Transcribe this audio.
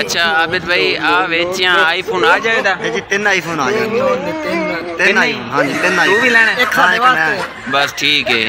ਅੱਛਾ ਆਬਿਦ ਭਾਈ ਆ ਵੇਚਿਆ ਆਈਫੋਨ ਆ ਜਾਏਗਾ ਜੀ ਤਿੰਨ ਆਈਫੋਨ ਆ ਜਾਣਗੇ। ਤਿੰਨ ਆਈਫੋਨ ਹਾਂਜੀ ਤਿੰਨ ਆਈਫੋਨ ਤੂੰ ਵੀ ਲੈਣਾ। ਇੱਕ ਸਾਡੇ ਵਾਸਤੇ। ਬਸ ਠੀਕ ਹੈ